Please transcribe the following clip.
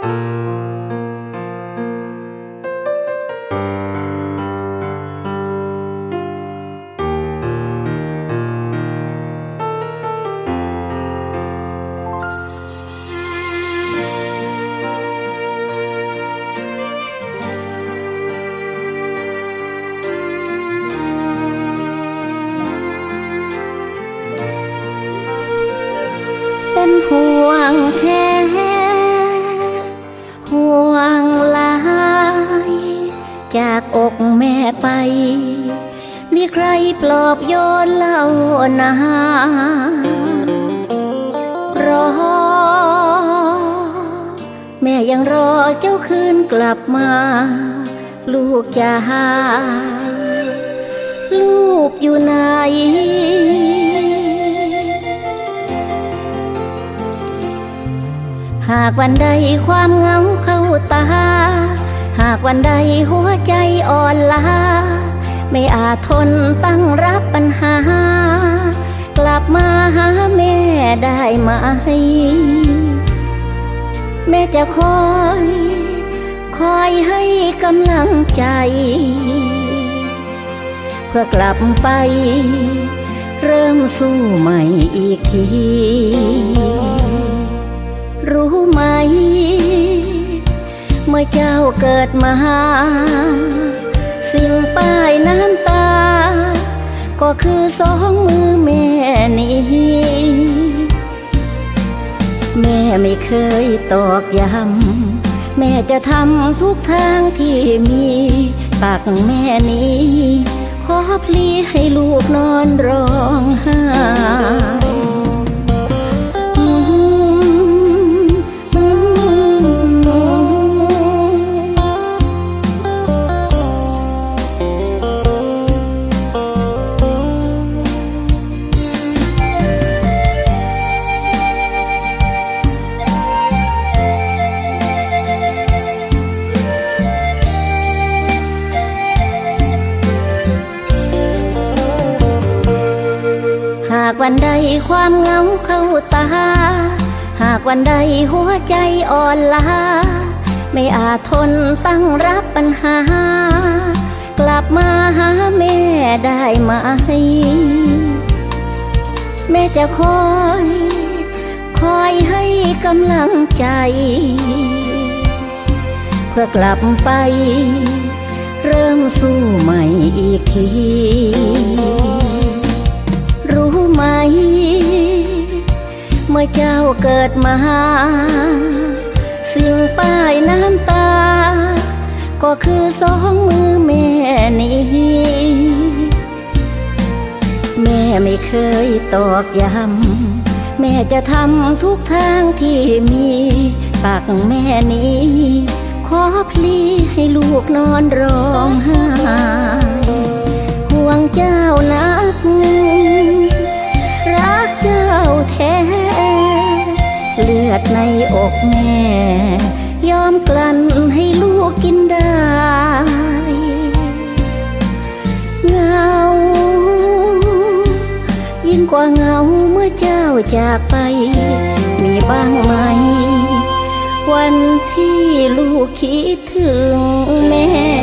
เป็ ไป มีใครปลอบโยนเล่านารอ แม่ยังรอเจ้าคืนกลับมา ลูกจะหาลูกอยู่ไหนหากวันใดความเหงาเข้าตา หากวันใดหัวใจอ่อนล้า ไม่อาจทนตั้งรับปัญหา กลับมาหาแม่ได้ไหม แม่จะคอย คอยให้กำลังใจ เพื่อกลับไป เริ่มสู้ใหม่อีกที รู้ไหม เมื่อเจ้าเกิดมา สิ่งป้ายน้ำตา ก็คือสองมือแม่นี้ แม่ไม่เคยตอกย้ำแม่จะทำทุกทางที่มีปากแม่นี้ ขอพลีให้ลูกนอนร้องไห้ากวันใดความเหงาเข้าตา หากวันใดหัวใจอ่อนล้า ไม่อาจทนตั้งรับปัญหา กลับมาหาแม่ได้ไหม แม่จะคอย คอยให้กำลังใจ เพื่อกลับไป เริ่มสู้ใหม่อีกที กิดมาสิ่งป้ายน้ำตา ก็คือสองมือแม่นี้ แม่ไม่เคยตอกย้ำแม่จะทำทุกทางที่มีปากแม่นี้ ขอพลีให้ลูกนอนร้องไห้ แม่ยอมกลั้นให้ลูกกินได้ เงา ยิ่งกว่าเงาเมื่อเจ้าจากไป มีบ้างไหม วันที่ลูกคิดถึงแม่